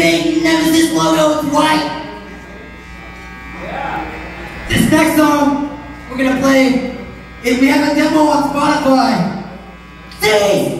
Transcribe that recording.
big Nemesis logo, it's white. This next song we're gonna play, if we have a demo on Spotify. see!